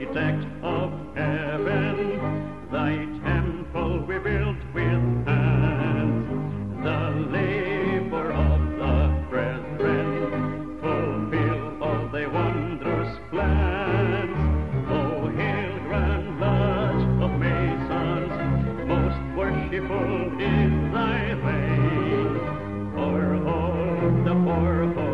architect of heaven. Thy temple we built with hands, the labor of the brethren. Fulfill all thy wondrous plans. O hail, grand lodge of masons, most worshipful in thy reign, For all the poor,